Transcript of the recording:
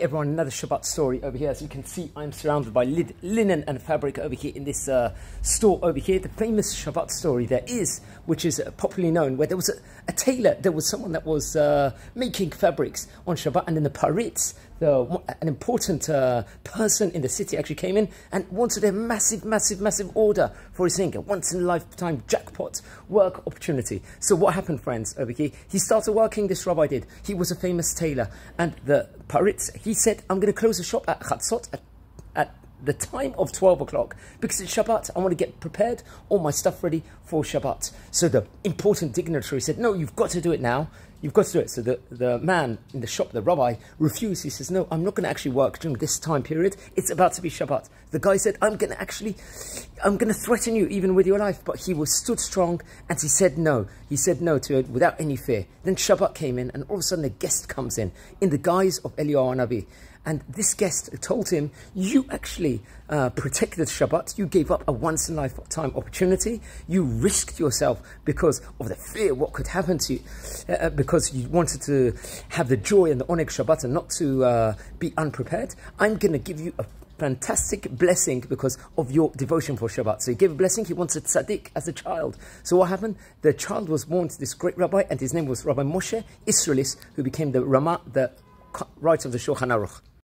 Everyone, another Shabbat story over here. As you can see, I'm surrounded by linen and fabric over here in this uh, store over here. The famous Shabbat story there is, which is uh, popularly known, where there was a, a, tailor, there was someone that was uh, making fabrics on Shabbat, and in the Paritz, the, an important uh, person in the city actually came in and wanted a massive, massive, massive order for his thing, a once in a lifetime jackpot work opportunity. So what happened, friends, over here? He started working, this rabbi did. He was a famous tailor, and the Paritz, he said, I'm going to close the shop at Chatzot at, at the time of 12 o'clock because it's Shabbat. I want to get prepared, all my stuff ready for Shabbat. So the important dignitary said, no, you've got to do it now. You've got to do it. So the, the man in the shop, the rabbi, refused. He says, no, I'm not going to actually work during this time period. It's about to be Shabbat. The guy said, I'm going to actually, I'm going to threaten you even with your life. But he was stood strong and he said no. He said no to it without any fear. Then Shabbat came in and all of a sudden a guest comes in, in the guise of Eliyahu Nabi. And this guest told him, you actually uh, protected Shabbat. You gave up a once in a lifetime opportunity. You risked yourself because of the fear what could happen to you, uh, uh because you wanted to have the joy and the oneg Shabbat and not to uh, be unprepared. I'm going to give you a fantastic blessing because of your devotion for Shabbat. So he gave a blessing, he wanted tzaddik as a child. So what happened? The child was born to this great rabbi and his name was Rabbi Moshe Isserles, who became the Rama, the writer of the Shulchan Aruch.